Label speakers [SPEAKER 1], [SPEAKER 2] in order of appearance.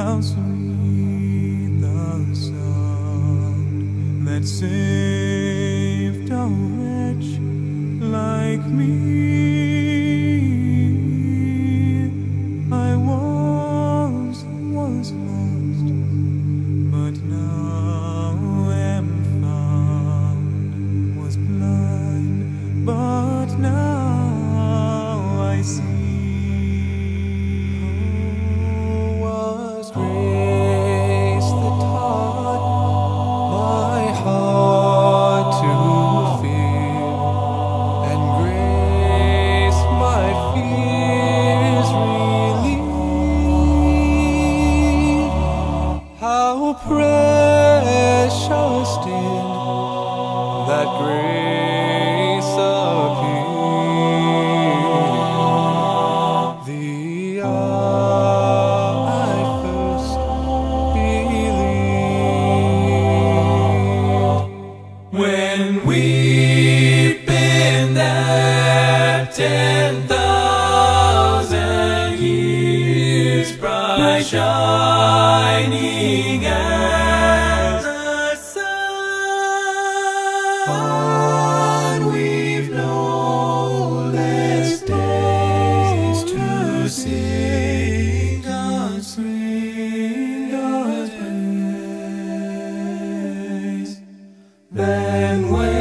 [SPEAKER 1] The that saved a wretch like me. I once was lost, but now am found. Was blind, but now I see. how precious did that grace appear. The hour I first believed when we've been there ten thousand. shining as the sun. We've no less days to sing God's praise, God's praise than when.